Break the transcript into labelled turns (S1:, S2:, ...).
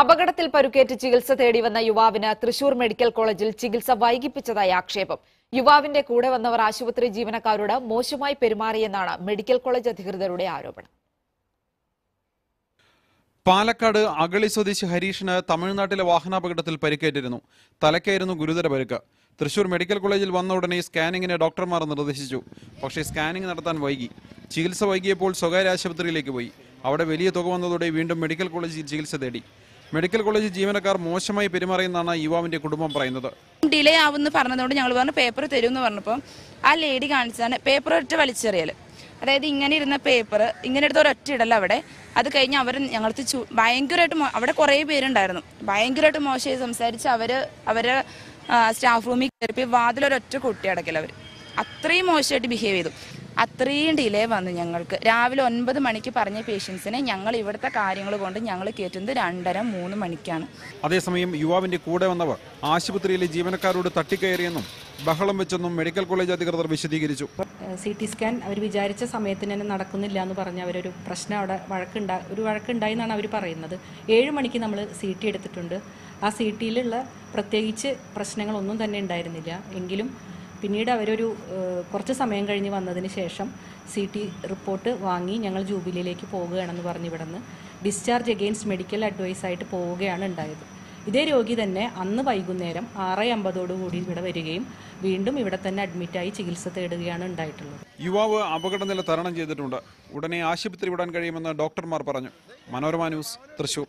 S1: അപകടത്തിൽ പരുക്കേറ്റ് ചികിത്സ തേടി വന്ന യുവാവിന് തൃശൂർ മെഡിക്കൽ കോളേജിൽ ചികിത്സ വൈകിപ്പിച്ചതായി ആക്ഷേപം. യുവാവിന്റെ കൂടെ വന്നവർ ആശുപത്രി ജീവനക്കാരോട് മോശമായി പെരുമാറിയെന്നാണ് മെഡിക്കൽ കോളേജ് അധികൃതരുടെ ആരോപണം.
S2: പാലക്കാട് അഗളി സ്വദേശി ഹരീഷിന് തമിഴ്നാട്ടിലെ വാഹനാപകടത്തിൽ പരിക്കേറ്റിരുന്നു. തലക്കായിരുന്നു ഗുരുതര പരുക്ക്. തൃശൂർ മെഡിക്കൽ കോളേജിൽ വന്ന ഉടനെ സ്കാനിങ്ങിന് ഡോക്ടർമാർ നിർദ്ദേശിച്ചു. പക്ഷേ സ്കാനിംഗ് നടത്താൻ വൈകി. ചികിത്സ വൈകിയപ്പോൾ സ്വകാര്യ ആശുപത്രിയിലേക്ക് പോയി. അവിടെ വലിയ തുക വന്നതോടെ വീണ്ടും മെഡിക്കൽ കോളേജിൽ ചികിത്സ തേടി. മെഡിക്കൽ കോളേജ് ജീവനക്കാർ മോശമായി പെരുമാറിയെന്നാണ് യുവാവിന്റെ കുടുംബം പറയുന്നത്.
S3: ഡിലേ ആവുമെന്ന് പറഞ്ഞതുകൊണ്ട് ഞങ്ങൾ പറഞ്ഞു പേപ്പർ തരും എന്ന് പറഞ്ഞപ്പോൾ ആ ലേഡി കാണിച്ചാണ് പേപ്പർ ഒറ്റ വലിച്ചെറിയൽ അതായത് ഇങ്ങനെ ഇരുന്ന പേപ്പർ ഇങ്ങനെ എടുത്ത ഒരൊറ്റ ഇടല അവിടെ. അത് കഴിഞ്ഞ് അവർ ഞങ്ങൾക്ക് ചു ഭയങ്കരമായിട്ട് അവിടെ കുറേ പേരുണ്ടായിരുന്നു. ഭയങ്കരമായിട്ട് മോശമായി സംസാരിച്ച് അവർ അവരെ സ്റ്റാഫ് റൂമിൽ കയറിപ്പി വാതിലൊരൊറ്റ കുട്ടി അടക്കൽ അവർ അത്രയും മോശമായിട്ട് ബിഹേവ് ചെയ്തു. അത്രയും ഡിലേ വന്നു ഞങ്ങൾക്ക്. രാവിലെ ഒൻപത് മണിക്ക് പറഞ്ഞ പേഷ്യൻസിനെ ഞങ്ങൾ ഇവിടുത്തെ കാര്യങ്ങൾ കൊണ്ട് ഞങ്ങൾ കയറ്റുന്നത് രണ്ടര മൂന്ന് മണിക്കാണ്.
S2: അതേസമയം യുവാവിന്റെ കൂടെ വന്നവർ ആശുപത്രിയിലെ ജീവനക്കാരോട് തട്ടിക്കയറിയെന്നും ബഹളം വെച്ചെന്നും മെഡിക്കൽ കോളേജ് അധികൃതർ വിശദീകരിച്ചു.
S4: സി ടി സ്കാൻ അവർ വിചാരിച്ച സമയത്തിന് തന്നെ നടക്കുന്നില്ല എന്ന് പറഞ്ഞ് അവരൊരു പ്രശ്നം അവിടെ വഴക്കുണ്ടാ ഒരു വഴക്കുണ്ടായി എന്നാണ് അവർ പറയുന്നത്. ഏഴ് മണിക്ക് നമ്മൾ സി ടി എടുത്തിട്ടുണ്ട്. ആ സി ടിയിലുള്ള പ്രത്യേകിച്ച് പ്രശ്നങ്ങളൊന്നും തന്നെ ഉണ്ടായിരുന്നില്ല. എങ്കിലും പിന്നീട് അവരൊരു കുറച്ച് സമയം കഴിഞ്ഞ് വന്നതിന് ശേഷം സി ടി റിപ്പോർട്ട് വാങ്ങി ഞങ്ങൾ ജൂബിലിയിലേക്ക് പോവുകയാണെന്ന് പറഞ്ഞ് ഇവിടെ നിന്ന് ഡിസ്ചാർജ് എഗെയിൻസ്റ്റ് മെഡിക്കൽ അഡ്വൈസ് ആയിട്ട് പോവുകയാണ് ഉണ്ടായത്. ഇതേ രോഗി തന്നെ അന്ന് വൈകുന്നേരം ആറ് അമ്പതോടുകൂടി ഇവിടെ വരികയും വീണ്ടും ഇവിടെ തന്നെ അഡ്മിറ്റായി ചികിത്സ തേടുകയാണ് ഉണ്ടായിട്ടുള്ളത്.
S2: യുവാവ് അപകടനില തരണം ചെയ്തിട്ടുണ്ട്. ഉടനെ ആശുപത്രി വിടാൻ കഴിയുമെന്ന് ഡോക്ടർമാർ പറഞ്ഞു. മനോരമ ന്യൂസ് തൃശൂർ.